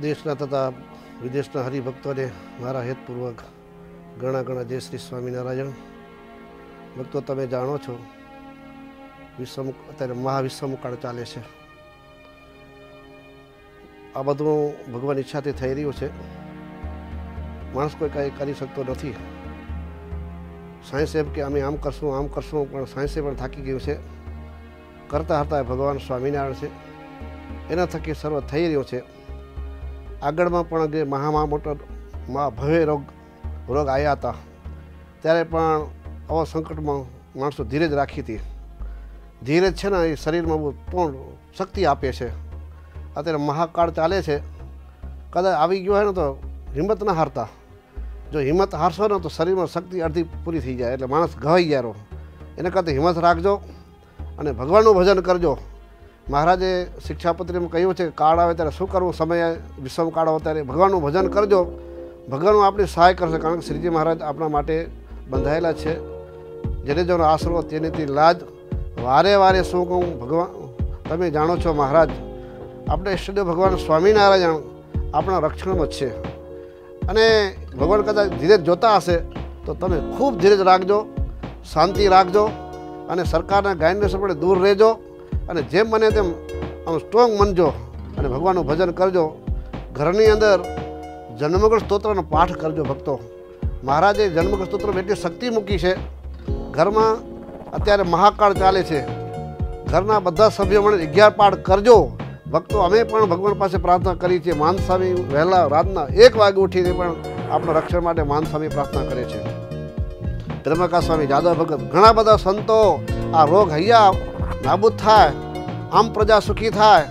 દેશના તથા વિદેશના હરિભક્તોને મારા હેતપૂર્વક ઘણા ઘણા જય શ્રી સ્વામિનારાયણ. ભક્તો, તમે જાણો છો વિશ્વમુખ અત્યારે મહાવિશ્વમુકાળ ચાલે છે. આ બધું ભગવાન ઈચ્છાથી થઈ રહ્યું છે. માણસ કોઈ કાંઈ કરી શકતો નથી. સાયન્સે કે અમે આમ કરશું આમ કરશું, પણ સાયન્સે પણ થાકી ગયું છે. કરતા હતા ભગવાન સ્વામિનારાયણ છે. એના થકી સર્વ થઈ રહ્યો છે. આગળમાં પણ જે મહામા મોટો ભવ્ય રોગ રોગ આવ્યા હતા, ત્યારે પણ આવા સંકટમાં માણસો ધીરજ રાખી હતી. ધીરજ છે ને એ શરીરમાં બહુ પૂર્ણ શક્તિ આપે છે. અત્યારે મહાકાળ ચાલે છે. કદાચ આવી ગયો હોય ને તો હિંમત ના હારતા. જો હિંમત હારશો ને તો શરીરમાં શક્તિ અડધી પૂરી થઈ જાય, એટલે માણસ ઘવાઈ ગયારો એના કરતાં હિંમત રાખજો અને ભગવાનનું ભજન કરજો. મહારાજે શિક્ષાપત્રીમાં કહ્યું છે કે કાળ આવે ત્યારે શું કરવું? સમય વિષમ કાળ આવે ત્યારે ભગવાનનું ભજન કરજો. ભગવાન આપણી સહાય કરશે કારણ કે શ્રીજી મહારાજ આપણા માટે બંધાયેલા છે. જેને જેનો આશરો, તેનેથી લાજ. વારે વારે શું કહું? ભગવાન, તમે જાણો છો મહારાજ, આપણે ઈષ્ટદેવ ભગવાન સ્વામિનારાયણ આપણા રક્ષણમાં જ છે. અને ભગવાન કદાચ ધીરજ જોતા હશે, તો તમે ખૂબ ધીરજ રાખજો, શાંતિ રાખજો અને સરકારના ગાઈડન્સ આપણે દૂર રહેજો. અને જેમ બને તેમ આમ સ્ટ્રોંગ બનજો અને ભગવાનનું ભજન કરજો. ઘરની અંદર જન્મગળ સ્તોત્રનો પાઠ કરજો ભક્તો. મહારાજે જન્મગળ સ્તોત્રમાં એટલી શક્તિ મૂકી છે. ઘરમાં અત્યારે મહાકાળ ચાલે છે. ઘરના બધા સભ્યો મળે અગિયાર પાઠ કરજો. ભક્તો, અમે પણ ભગવાન પાસે પ્રાર્થના કરી છે માનસ્વામી વહેલા રાતના એક વાગે ઉઠીને પણ આપણા રક્ષણ માટે માનસ્વામી પ્રાર્થના કરે છે. ધર્મકા સ્વામી જાદવ ભગત, ઘણા બધા સંતો આ રોગ હૈયા નાબૂદ થાય, આમ પ્રજા સુખી થાય,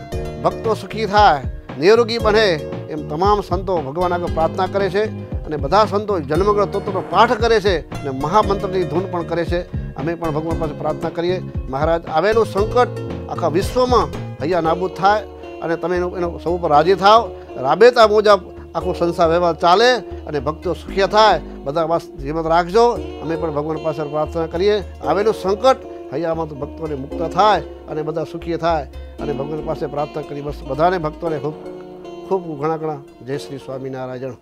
ભક્તો સુખી થાય, નિરોગી બને એમ તમામ સંતો ભગવાન આગળ પ્રાર્થના કરે છે અને બધા સંતો જન્મગ્રહ તત્વનો પાઠ કરે છે અને મહામંત્રની ધૂન પણ કરે છે. અમે પણ ભગવાન પાસે પ્રાર્થના કરીએ. મહારાજ, આવેલું સંકટ આખા વિશ્વમાં હૈયા નાબૂદ થાય અને તમે એનો એનો સૌ પર રાજી થાવ. રાબેતા મુજબ આખો સંસાર વ્યવહાર ચાલે અને ભક્તો સુખ્ય થાય. બધા બસ જીવત રાખજો. અમે પણ ભગવાન પાસે પ્રાર્થના કરીએ. આવેલું સંકટ હૈયામાં તો ભક્તોને મુક્ત થાય અને બધા સુખી થાય અને ભગવાન પાસે પ્રાર્થના કરી બસ બધાને ભક્તોને ખૂબ ખૂબ ઘણા ઘણા જય શ્રી સ્વામિનારાયણ.